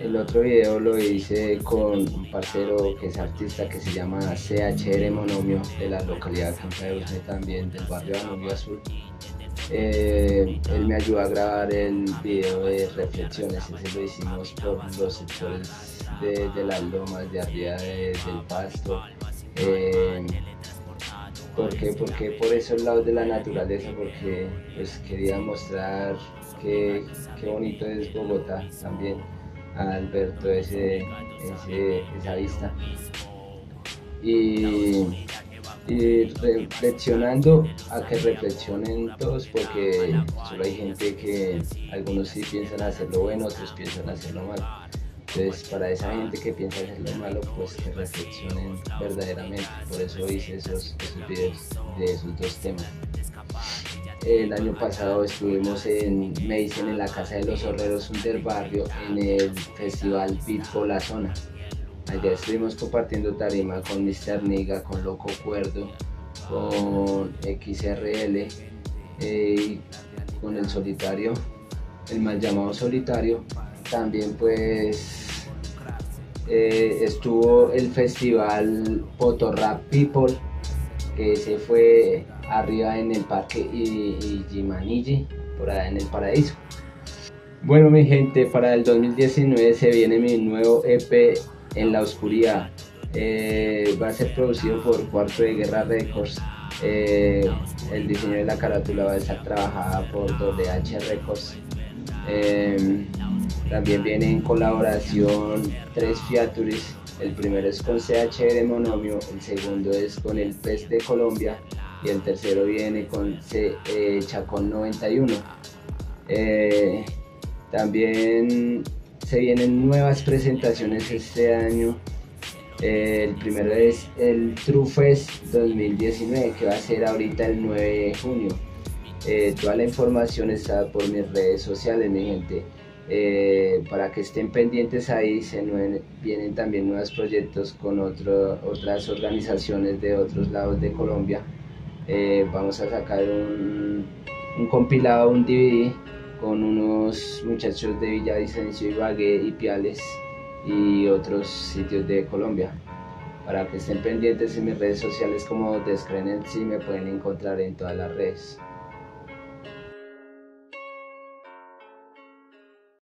El otro video lo hice con un parcero que es artista que se llama CHR Monomio de la localidad de también del barrio Anubio Azul. Eh, él me ayudó a grabar el video de reflexiones, ese lo hicimos por los sectores de, las lomas, de arriba del pasto. Eh, ¿Por qué? Porque por esos lados de la naturaleza, porque pues quería mostrar qué, qué bonito es Bogotá también al ver toda ese, esa vista. Y, reflexionando a que reflexionen todos porque solo hay gente que algunos sí piensan hacerlo bueno, otros piensan hacerlo mal. Entonces, para esa gente que piensa hacerlo malo, pues que reflexionen verdaderamente. Por eso hice esos, esos videos de esos dos temas. El año pasado estuvimos en, me dicen, en la Casa de los Horreros del Barrio, en el Festival Beat por la Zona. Allá estuvimos compartiendo tarima con Mr. Niga, con Loco Cuerdo, con XRL, eh, con el Solitario, el mal llamado Solitario. También pues eh, estuvo el festival Rap People, que se fue arriba en el parque Ijimaniji, por allá en el paraíso. Bueno mi gente, para el 2019 se viene mi nuevo EP En la Oscuridad. Eh, va a ser producido por Cuarto de Guerra Records. Eh, el diseño de la carátula va a estar trabajada por WH Records. Eh, también viene en colaboración tres features. El primero es con CHR Monomio, el segundo es con el PES de Colombia y el tercero viene con eh, Chacón 91. Eh, también se vienen nuevas presentaciones este año. Eh, el primero es el True Fest 2019 que va a ser ahorita el 9 de junio. toda la información está por mis redes sociales, mi gente. para que estén pendientes ahí, se vienen también nuevos proyectos con otras organizaciones de otros lados de Colombia. Eh, vamos a sacar un, compilado, un DVD con unos muchachos de Villavicencio, Ibagué y Piales y otros sitios de Colombia. Para que estén pendientes en mis redes sociales como Descrenen, sí me pueden encontrar en todas las redes.